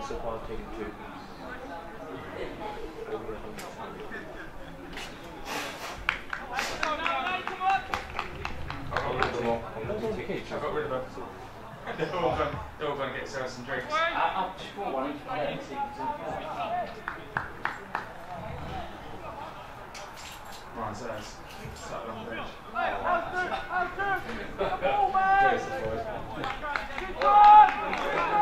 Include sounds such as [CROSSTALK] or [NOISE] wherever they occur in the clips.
Also while taking two. I got rid of them all. I got rid of them. They're all going, they're all going to get themselves some drinks. I, I just want one each player to see Ryan says, sat on the bench. That's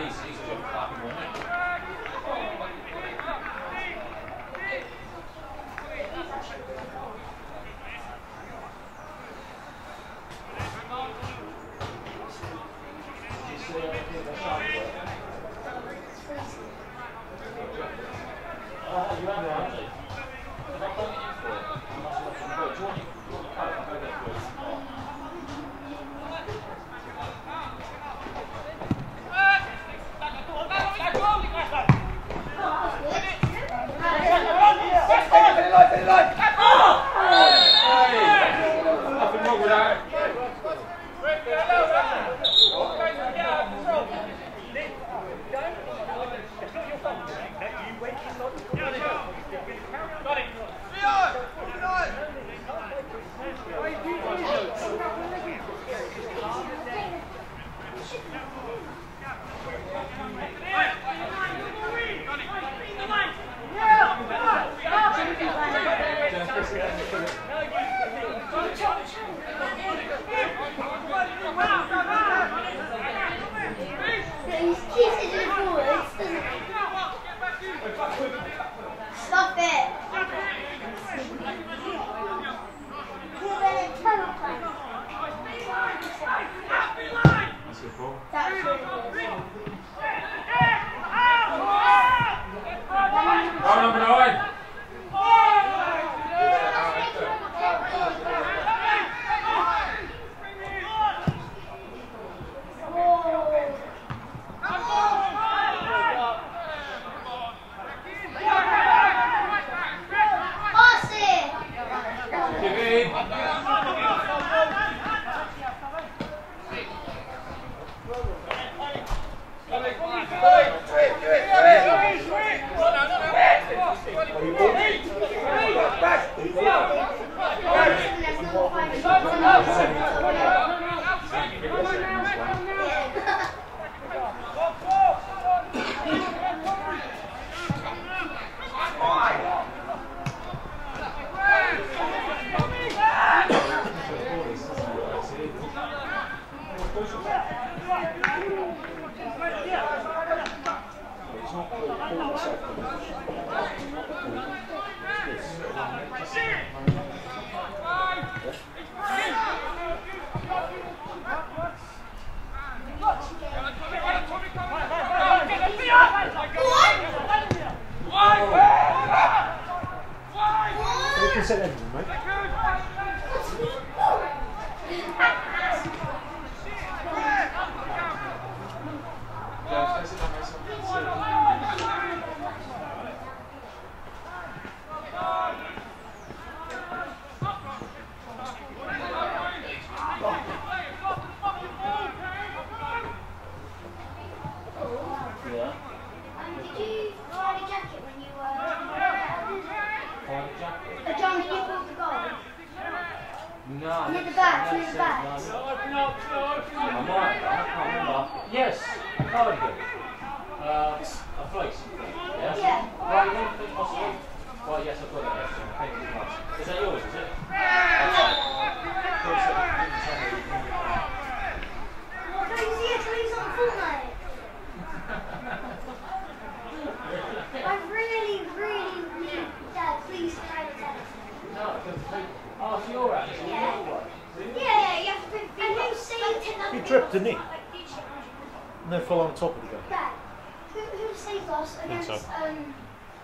Yeah,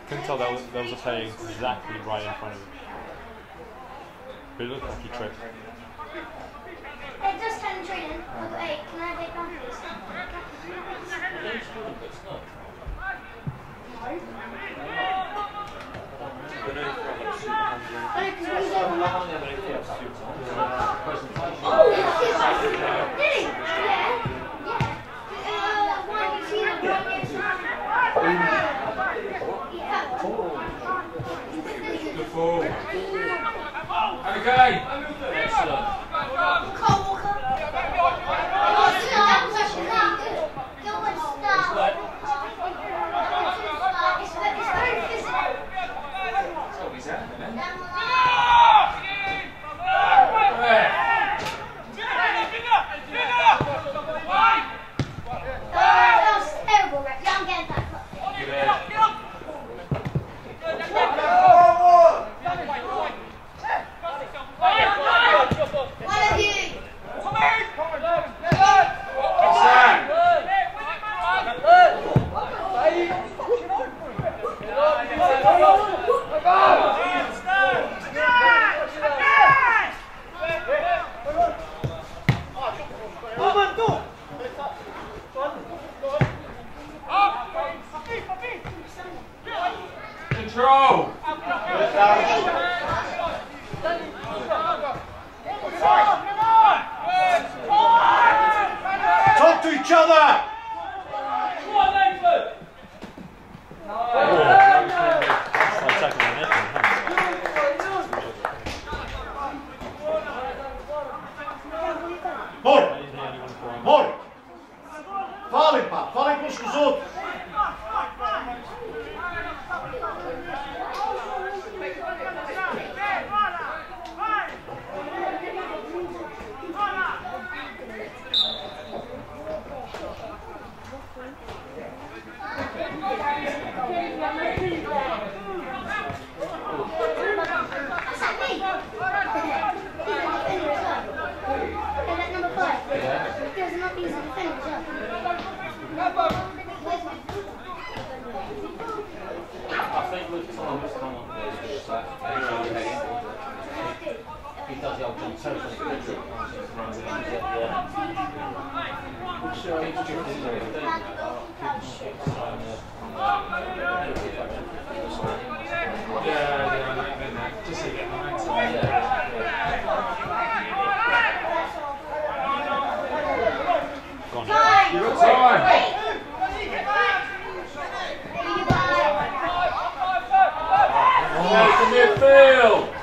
Couldn't tell that was, that was a play exactly right in front of him. But it looked like he tripped. Oké. Okay. midfield.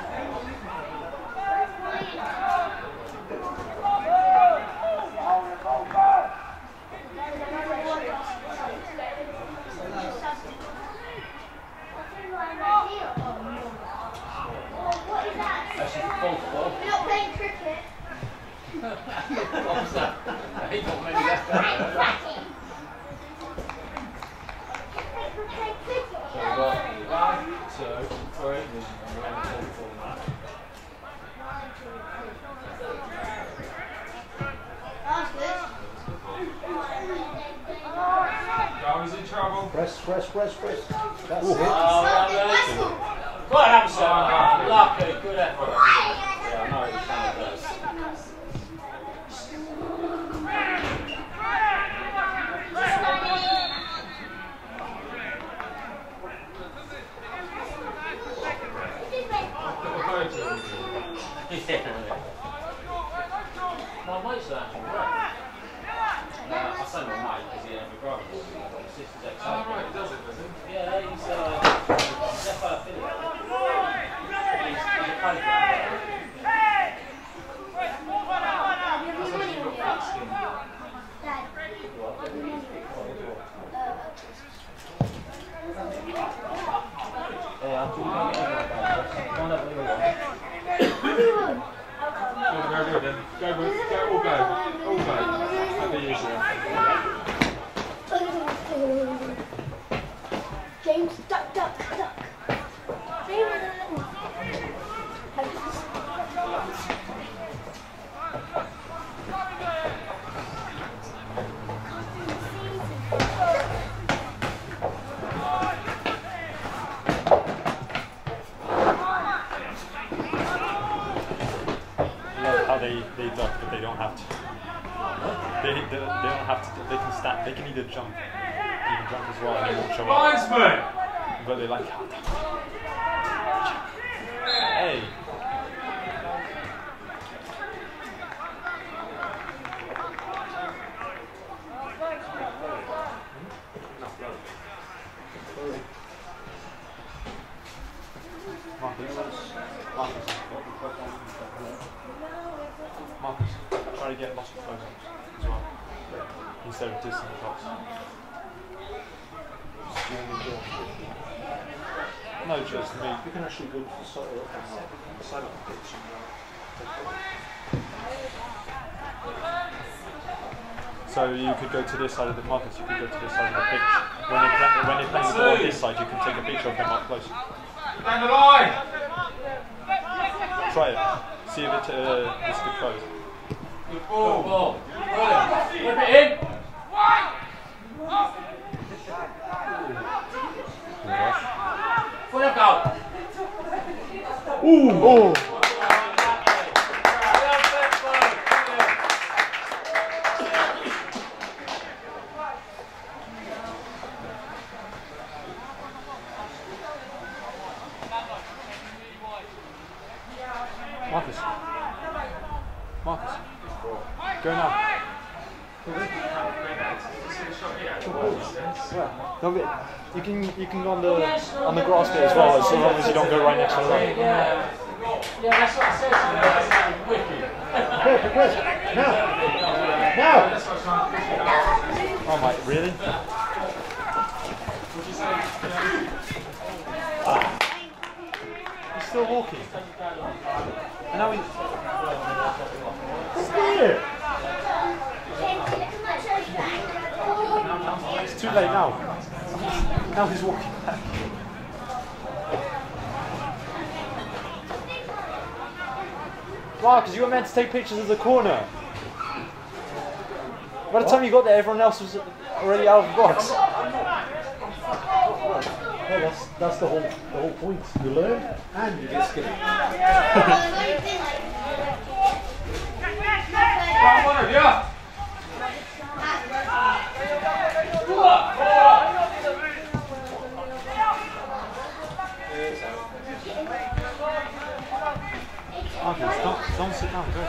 press, press, press. That's Ooh. it. Oh, well, So you could go to this side of the Marcus, you could go to this side of the pitch. When they play, when they play the ball on this side, you can take a picture of them up close. Down the line. Try it. See if it uh, is good pose. Good ball. Good ball. Flip it in. Good rush. Ooh. The on the grass bit as well, as long as you don't go right next to the line. Yeah. Yeah, that's what I said to you. That's wicked. Quick, quick, quick. Now. Now. Oh my, really? He's still walking. And now he's. Here. It's too late now. Now he's walking back. Marcus, you were meant to take pictures of the corner. By the time you got there, everyone else was already out of the box. Well, that's, that's the whole the whole point. You learn and you get skilled. [LAUGHS] [LAUGHS] [LAUGHS] Yeah. Marcus, don't, don't sit down, go.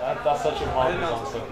That, that's such a Marcus answer.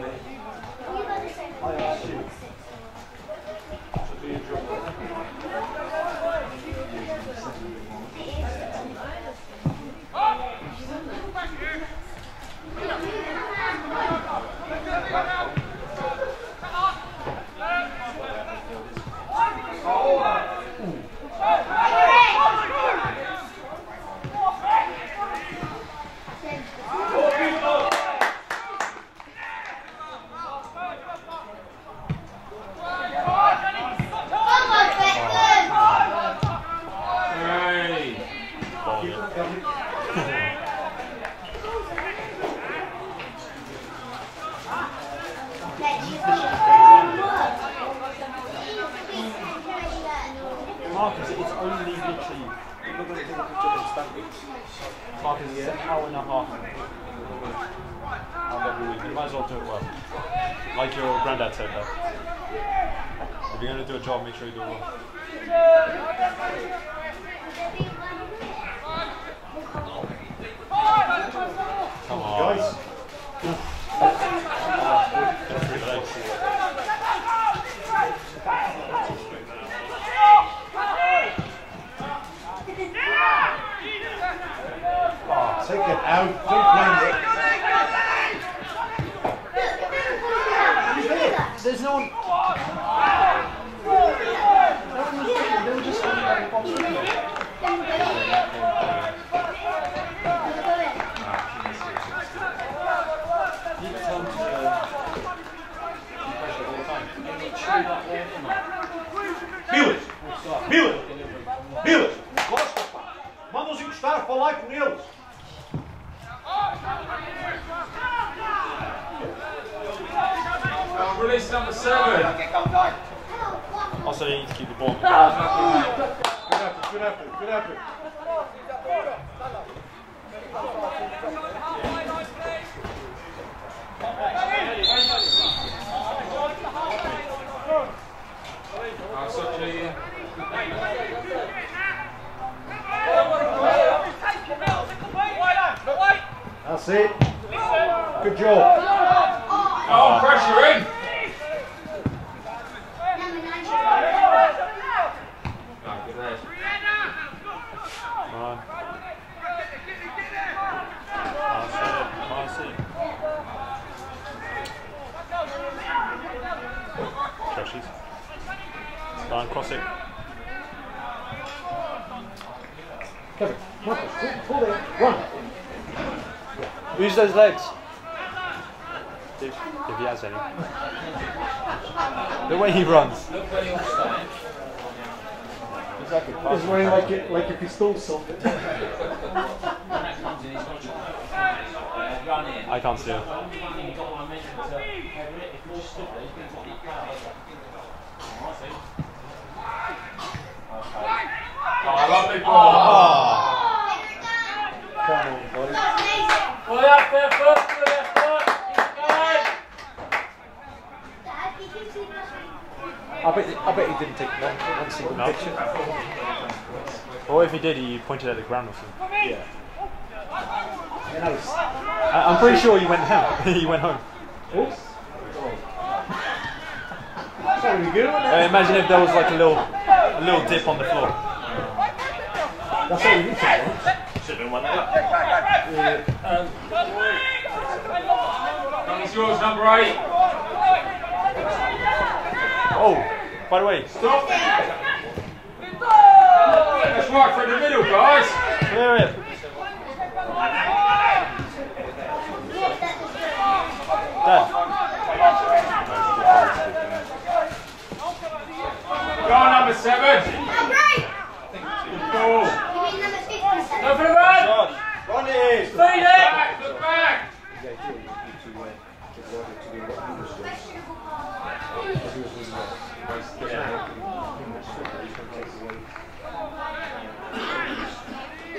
Those legs. If, if he has any. the way he runs. Exactly. pass He's it. wearing like it, like if he stole something. I can't see it. Oh, lovely ball. Ah. Come on, buddy. I bet, I bet he didn't take one, one single no. picture. Or if he did, he pointed at the ground or something. Yeah. yeah was, I, am pretty sure he went home. [LAUGHS] he went home. Oops. I uh, imagine if there was like a little, a little dip on the floor. That's all you need to should have been one of them. It's yours, number eight. Oh, by the way, Stop. That's right for the middle, guys. clear it. Dad. Go on, number seven. Oh, great! Good ball. You mean number 57? Go for the run. Ronnie! Look back. Look back.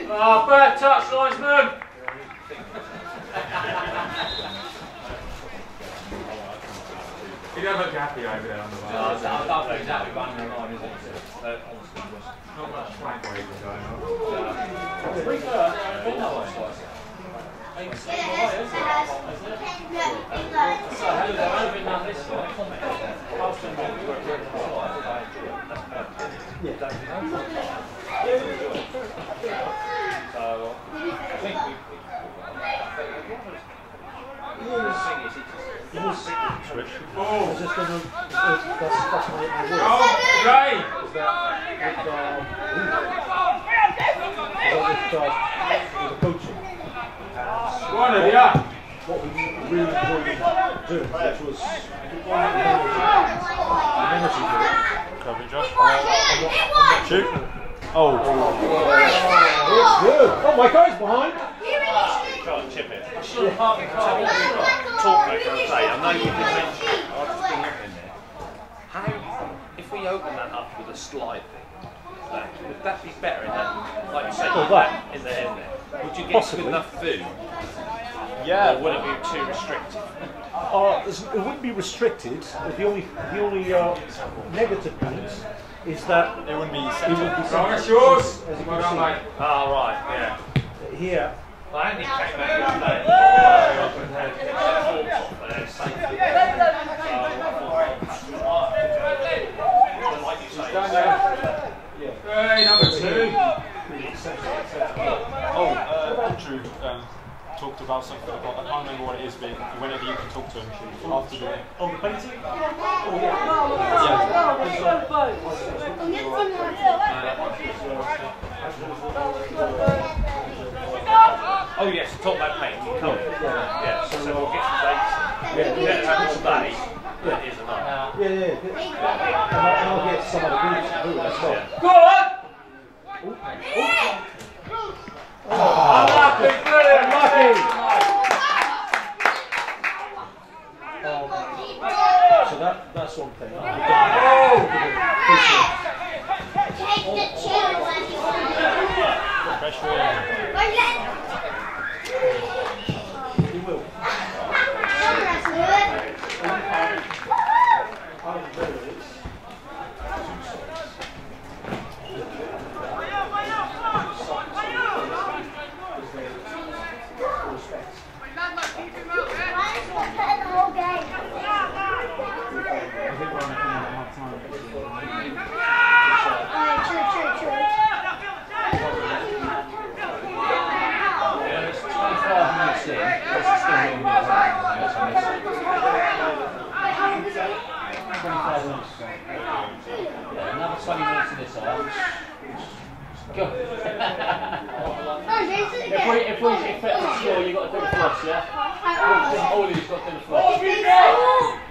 Oh, bad touch, linesman. [LAUGHS] You don't look happy over there on the No, bar. I don't exactly running the line, is it? Uh, Not much flank waving going on. Yeah, it has. It has. Yeah, it does. So, had they only been done this way, Carlton would work really hard. I enjoy it. So, I think we. Switch. Ball. It's just gonna, it's, that's, that's my, my word. Oh, Jay. Is that with, um, with, uh, with coaching? One of ya. What we really enjoyed doing, which was the energy it. Cover Josh. It won! Shoot. Oh, It's good. Oh, my guy's behind. Try and chip it. Talk back and say, I know you did mention, I'll just bring that in there. How, if we open that up with a slide thing, like, would that be better in that, like you say, Oh, that? in there, in there? Would you get Possibly. good enough food, or yeah. would it be too restrictive? Uh, it wouldn't be restricted. The only, the only uh, negative piece is that It wouldn't be it would be Go on, it's something- yours. As you can mate. Ah, right, yeah. here, Well, Andy came out yesterday. uh, and had thoughts off there, safety. So, like you Hey, number two. Oh, uh, Andrew um, talked about something. I can't remember what it is, but whenever you can talk to him after the. on the painting. Oh yes, talk about painting. Cool. Yeah, so we'll get some dates. Yeah, we don't have all day. That is enough. Yeah, yeah. yeah. And I'll, and I'll get some other groups to do it as well. Go on. Unlucky, brilliant, lucky. Um, so that, that's one thing. Pressure in. He will. Yeah, it's 25 minutes in. It's still not in the 25 minutes. Yeah, another 20 minutes of this half. Go. If we, if we, if it's sure you got to do the floss, yeah? All of you've got to do the floss.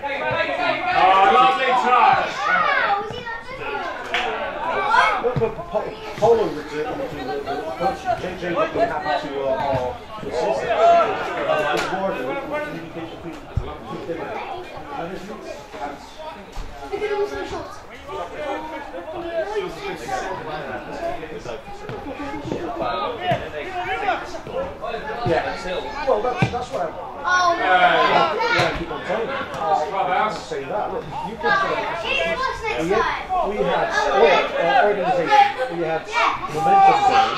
Oh, lovely touch. But, but Po- Polo would do, would do the, the coach, JJ would be happy to, uh, uh, to assist him. Uh, it's more the communication between, between them. And it's- Look at all the shots. Yeah. Until Well, that's, that's what I, Oh, yeah, no. yeah, I keep on telling you. I didn't say that. Look, you could say Here's what's next we time. had, we had well, uh, organisation, we had momentum going.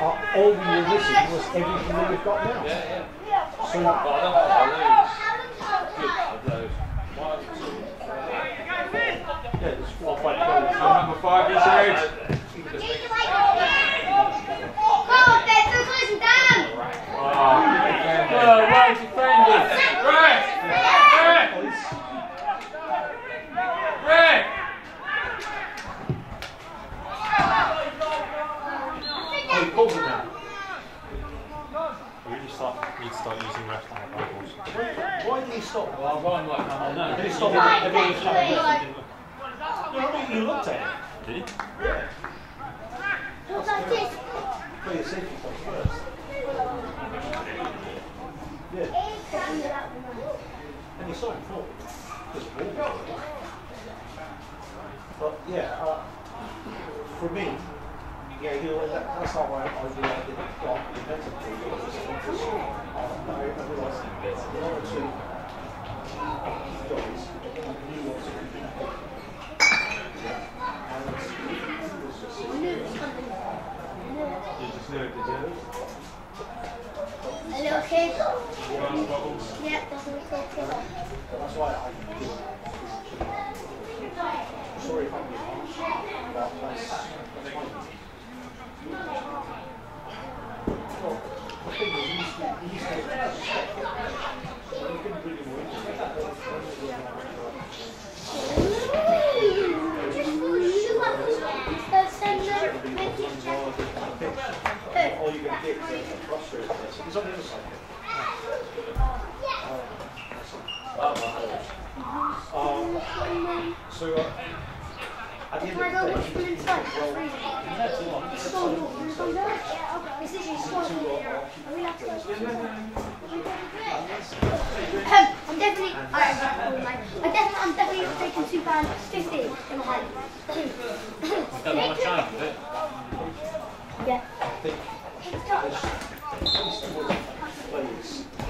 Uh, all we were missing was everything that we've got now. So, I don't want to lose. yeah, there's four or five players. Number five is out. Go on, Ben, so close and down. Oh, well defended. Red! Red! Red! Oh, he pulls it now. We really start, need to start using rest on the goals. Why did he stop? Well, Ryan might come on now. Did he stop Right, everyone was thank shouting? you. No, I mean, you looked at him. Did he? Look like this. Play your safety first. first. Yeah, and you saw him fall. Just ball. But yeah, uh, for me, yeah, you know, that, that's how I, I realised it got invented to you. Uh, I, I realised one or two guys knew what to do. And it was just- You just knew it, did you? A little kid. Yeah, that's a little kid. That's why I do it. Sorry if I'm being harsh, but that's, that's my Well, the thing is, you used to, you used to respect it. When you couldn't really win, you had to- all you're going to get is a It's on the other side here. Um, so, uh, at the end of go the watch day, them you inside? think, well, It's so warm. It's so warm. It's literally so warm. Are we allowed to go? Um, I'm definitely, I, I definitely, I'm definitely taking two pounds fifty in my hand. Don't want to change, is it? Yeah. I think there's at least two other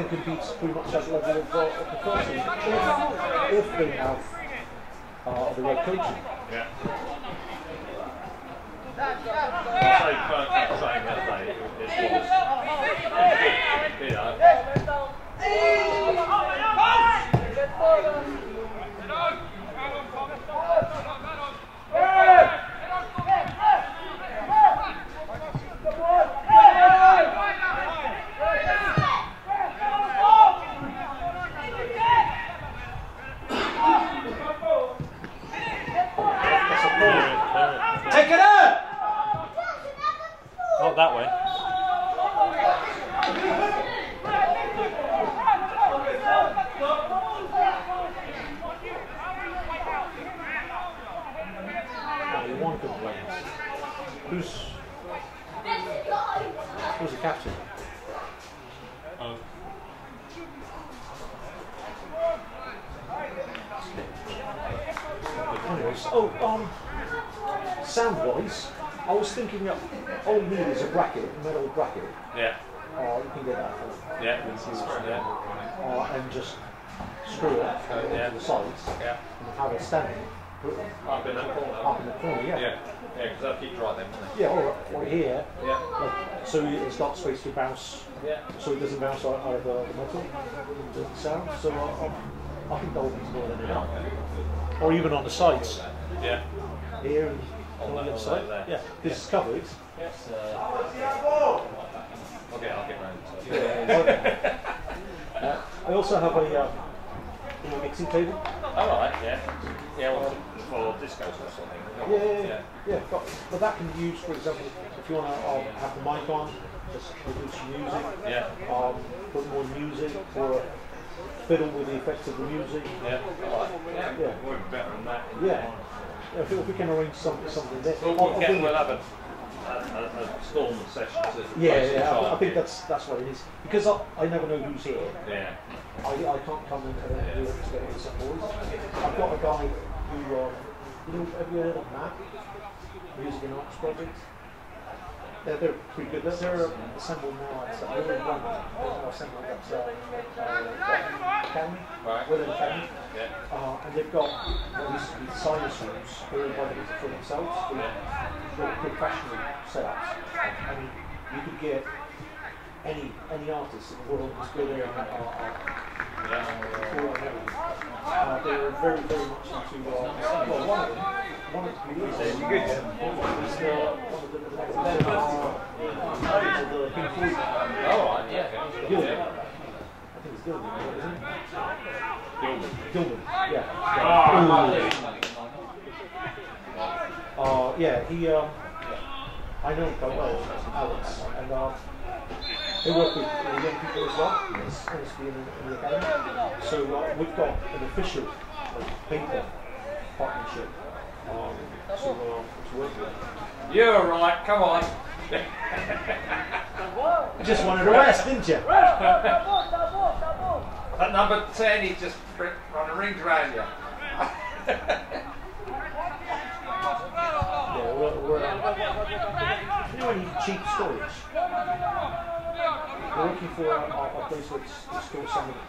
well, can compete pretty much at the level of, uh, of the first team if, if they have uh, the right coaching. Yeah. I say first saying that day, it was, you know, Take it out! Not that way. Only one complains. Who's who's the captain? Oh, Anyways, oh, um, sound-wise, I was thinking that all you need is a bracket, metal bracket. yeah, Uh, you can get that for, yeah, yeah, uh, and just screw it uh, yeah. to the sides yeah. and have it standing put Up in that corner. up in the corner. Yeah. Yeah, yeah, because they'll keep dry then, won't Yeah, or, or here. Yeah, like, so it's got space to bounce, yeah. so it doesn't bounce out, of the, the metal, the sound. So uh, um, I think be more than enough. Or even on the sides, Yeah. here and On on the other side. there. Yeah, this is covered. Yes. Uh, okay, I'll get round to it. [LAUGHS] Uh, I also have a, uh, you mixing table. Alright, yeah. Yeah, well, for discos or something. Yeah, yeah, yeah. yeah. But, but that can be used, for example, if you want to um, have the mic on, just produce music, Yeah. um, put more music, or fiddle with the effects of the music. Yeah. Alright. Yeah. Yeah. We're better than that. Yeah. Yeah, If, if we can arrange some, something there. We'll, we'll, get, we'll have a, a, a, storm session Yeah, yeah, I, I think that's that's what it is. Because I, I never know who's here. Yeah. I, I can't come and uh, do it together with some boys. I've got a guy who, uh, you know, have you heard of Matt? Music and Arts Project? They're, they're pretty good. They're, they're assembled now at uh, they're one. They're assembled at uh, uh, Academy, Right. Willen Academy. Yeah. Uh, and they've got what used to be science rooms where everybody gets for themselves. They're, they're professional setups. I mean, you could get any any artist in the world who's good at uh, uh, uh, they were very, very much into, uh, well, one of them, one of the the, one of the, the, uh, Pink Floyd. Alright, yeah. Gilman. I think it's Gilman, isn't it? Gilman. Gilman, yeah. Ah, Uh, yeah, he, um, I know him quite well, Alex, and, uh, they work with uh, young people as well, honestly, in, in the academy. So, uh, we've got an official, like, paper partnership, um, to, uh, to work with. You're right, come on. You [LAUGHS] just wanted a rest, didn't you? At number 10, he's just ri- running rings around you. [LAUGHS] Yeah, we're, we're, you know, any cheap storage. We're looking for a, a, a place which to store some of the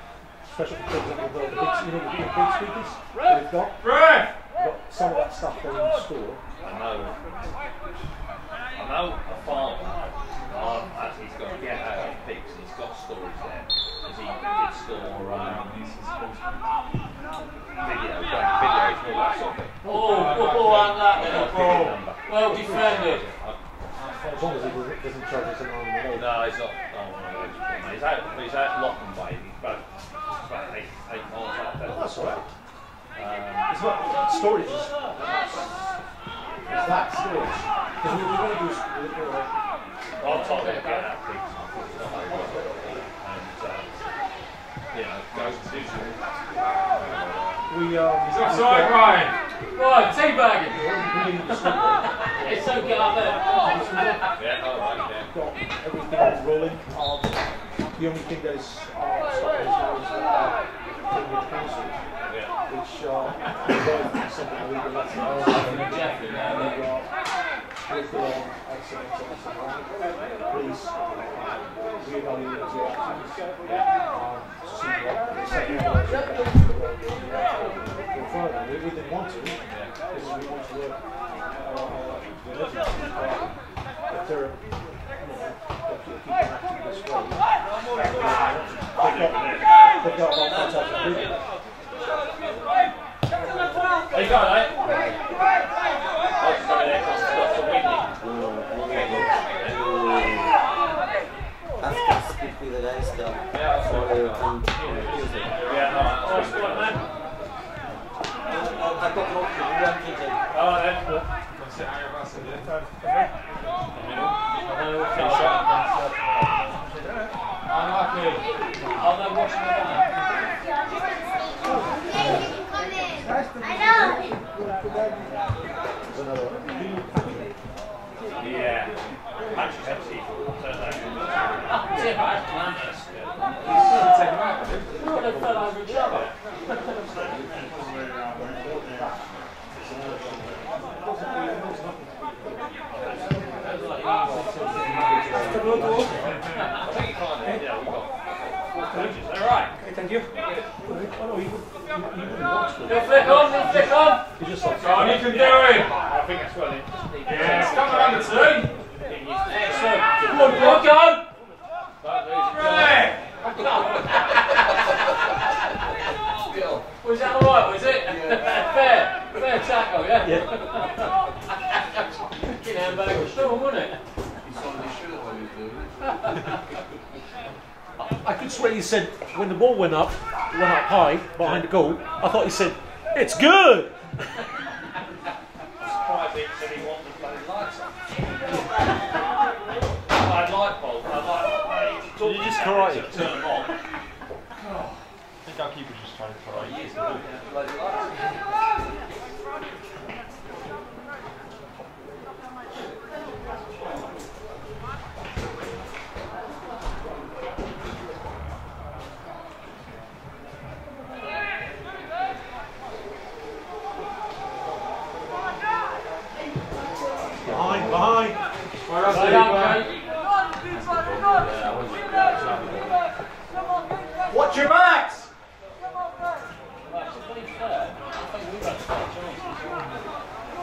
special, for example, the, the big, you know, the big, big speakers that we've got. We've got some of that stuff there in the store. I know. I know a farmer. Um, as he's got to get out of pigs, and he's got storage there. As he did store um, video, going videos, and all that sort of thing. Oh, oh, oh, and that then. Ticket number. Well defended. As long as he doesn't, doesn't charge us an arm and a leg. No, he's not. Oh, no, he's, he's out. He's out Locken Way. He's about, about eight, eight miles out there. Oh, that's all right. Um, It's not storage. It's, it's that storage. Because we, we're going to do. s- we're gonna- I'll tell him to get out pigs. And, um, you know, go to do. We um. It's offside, Ryan. Right, teabagging. We need to store It's so get up there. Yeah, all right, yeah. got everything rolling. Um, the only thing that is uh, stopping us now is uh, thing with council, Yeah. which uh, both something that we would like to know. Jeffrey, And, uh, with uh, excellent, excellent, please uh, reevaluate your actions. Um, see what further. We, we didn't want to, because we want to work uh. But they're, you know, if you keep acting this way, they've got, they've got about five thousand people. How you going, mate? I was going there because it's got some windy. After speak with the guys though. Yeah, For that's all right. some music. Yeah, no, Oh, did Oh, they fell over each other. I think you can't. Yeah, we've got four coaches. All right. Thank you. Oh no, he would, he, he wouldn't watch them. They'll flick on, they'll flick on. He just like, it? On, you can do it. I think that's well. It Yeah, it's coming on the team. Excellent. Come on, look on. Right. Was that alright, was it? [LAUGHS] fair, fair tackle, yeah? yeah. [LAUGHS] Fucking handbag was strong, wasn't it? I could swear you said when the ball went up, went up high behind the goal. I thought he said, "It's good." surprised he said he wanted the bloody lights on. I had light bulb. I like. You just karate. Turn them on. I think our keeper just tried to karate. kick the ball. Bloody lights. Behind, behind. Well done, Well done, Steve. Kate. Watch your backs! Right, to be fair, I think we've had some chances.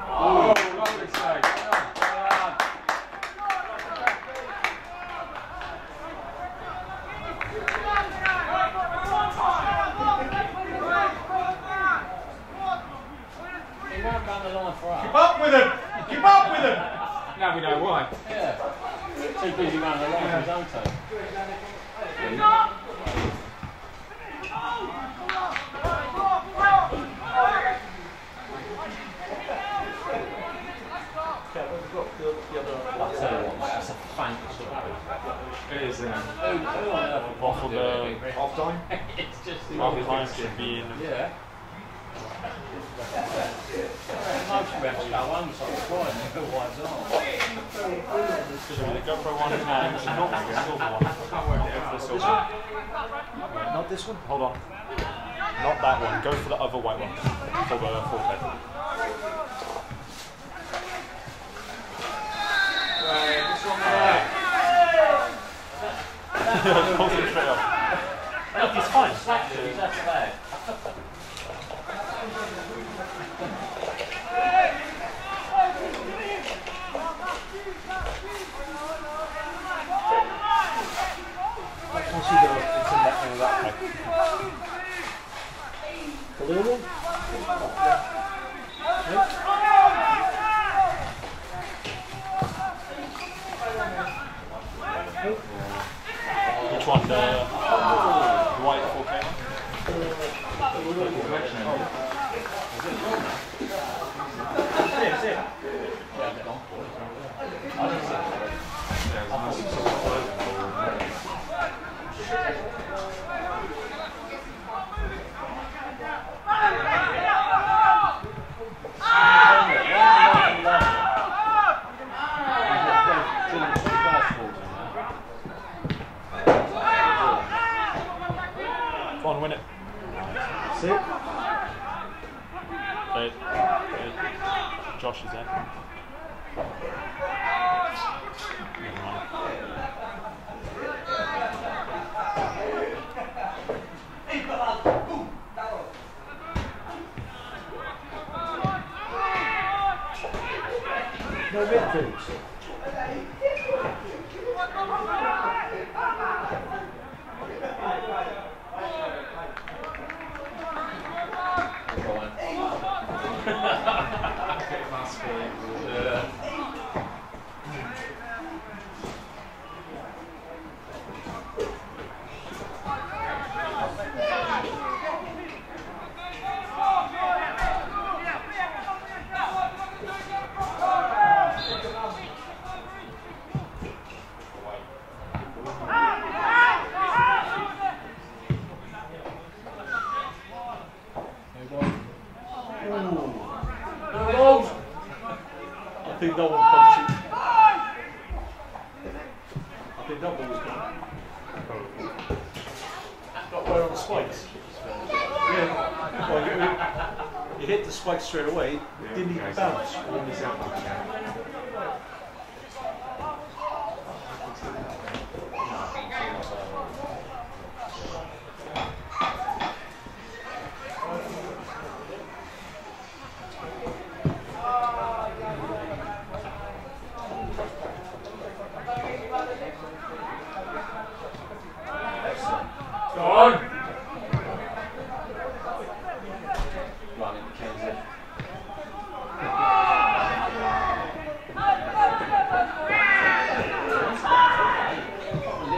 Oh, lovely save. He won't down the line for Keep us. up with him! Keep up with him! Now we know why. Yeah. Too busy running the line for his own team. I'll tell you what, that's a faint sort of It is, isn't it? Who, who on earth would Waffle the Half time. It's just half time should be in. Yeah. Most refs go home so it's otherwise not. Go for one and not the silver one? Go for the silver. Not this one. Hold on. Not that one. Go for the other white one. For the forfeit. Right, this one there. Uh, [LAUGHS] Concentrate on. Look, fine. Exactly, that's [LAUGHS] bad. I Little one. Which one? The,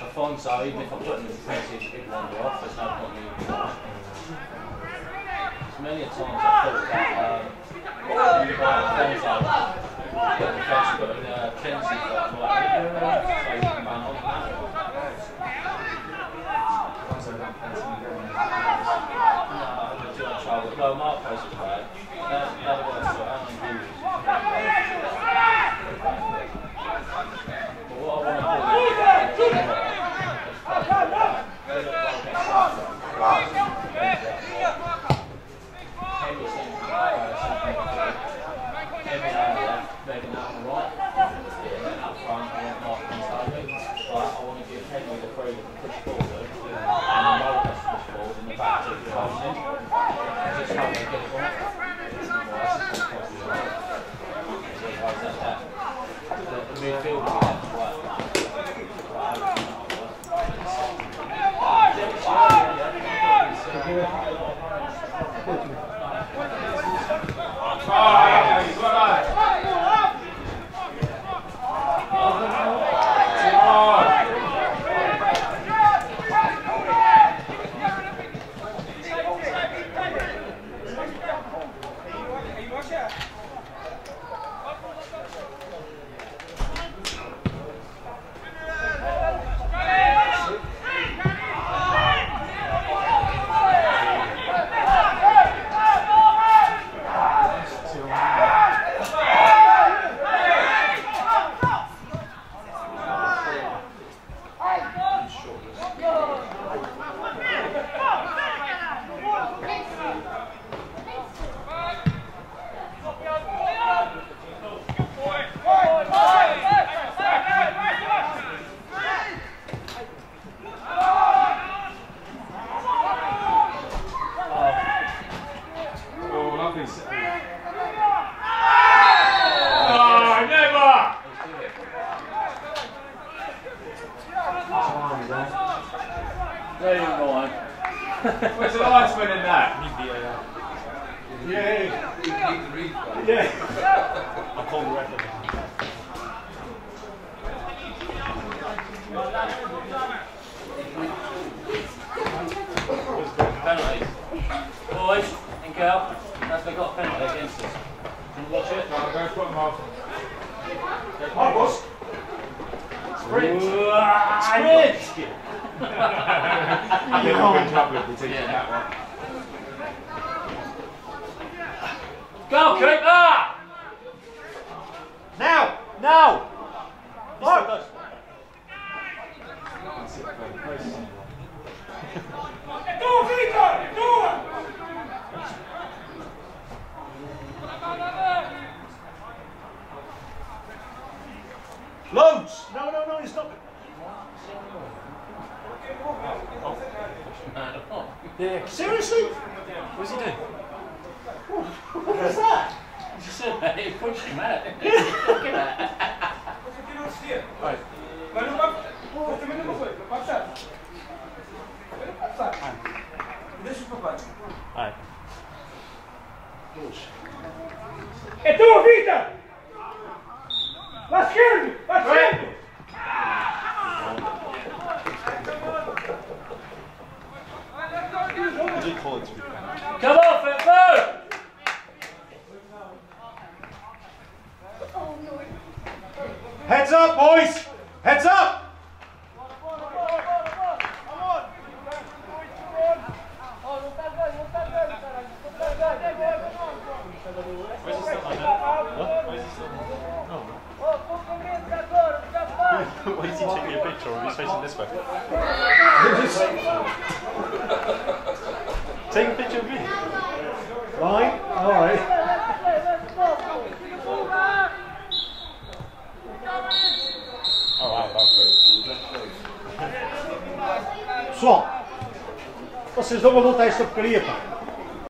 Afonso, even if I put him in press, he'd wander off. There's no point in me. As many times I thought that um, Afonso put the best put in uh, Kenzie got right. So he can run on that. Well, Marco's player.